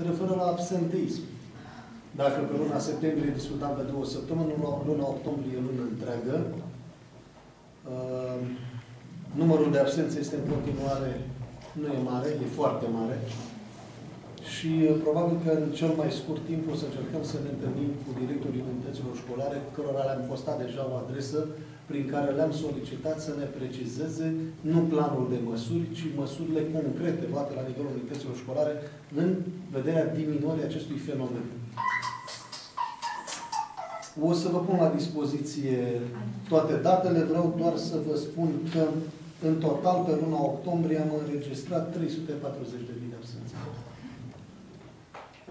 se referă la absenteism. Dacă pe luna septembrie discutam pe două săptămâni, luna, luna octombrie lună întreagă, uh, numărul de absențe este în continuare, nu e mare, e foarte mare. Și uh, probabil că în cel mai scurt timp o să încercăm să ne întâlnim cu directorii unităților școlare, cărora le-am postat deja o adresă prin care le-am solicitat să ne precizeze nu planul de măsuri, ci măsurile concrete luate la nivelul unităților școlare în vederea diminuării acestui fenomen. O să vă pun la dispoziție toate datele, vreau doar să vă spun că în total pe luna octombrie am înregistrat 340.000 de absențe.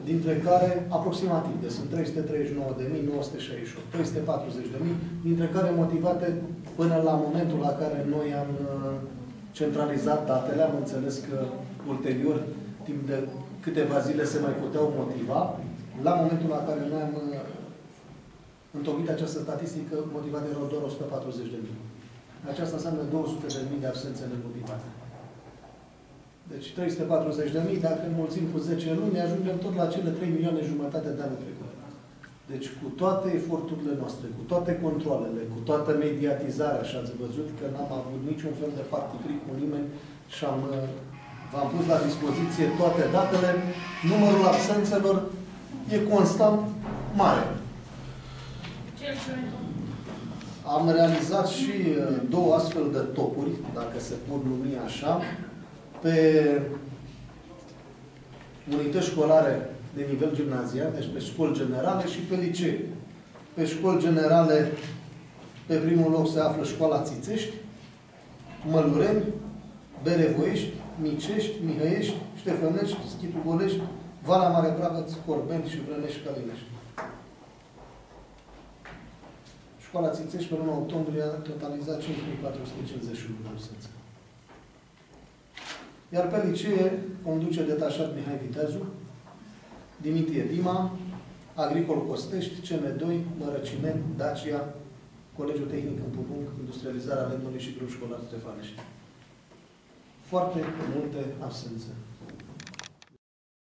Dintre care, aproximativ, de sunt 339.968, 340.000, dintre care motivate până la momentul la care noi am uh, centralizat datele, am înțeles că ulterior, timp de câteva zile se mai puteau motiva. La momentul la care noi am uh, întocmit această statistică, motivate erau doar 140.000. Aceasta înseamnă 200.000 de absențe nemotivate. Deci 340 de mii, dacă înmulțim cu 10 luni, ajungem tot la cele 3 milioane jumătate de anul trecut. Deci cu toate eforturile noastre, cu toate controlele, cu toată mediatizarea, și ați văzut că n-am avut niciun fel de particri cu nimeni și am, v-am pus la dispoziție toate datele, numărul absențelor e constant mare. Am realizat și uh, două astfel de topuri, dacă se pot numi așa, pe unități școlare de nivel gimnazial, deci pe școli generale și pe licee. Pe școli generale, pe primul loc se află școala Țițești, Mălureni, Berevoiești, Micești, Mihăiești, Ștefănești, Schitu Golești, Valea Mare Bravăț, Corbeni și Vrănești Calinești. Școala Țițești, pe luna octombrie, a totalizat 5451 de absențe. Iar pe licee conduce detașat Mihai Vitezu, Dimitrie Dima, Agricol Costești, CM2, Mărăcineni, Dacia, Colegiul Tehnic în Pupung, Industrializarea Lemnului și Grup Școlar Stefanești. Foarte multe absențe.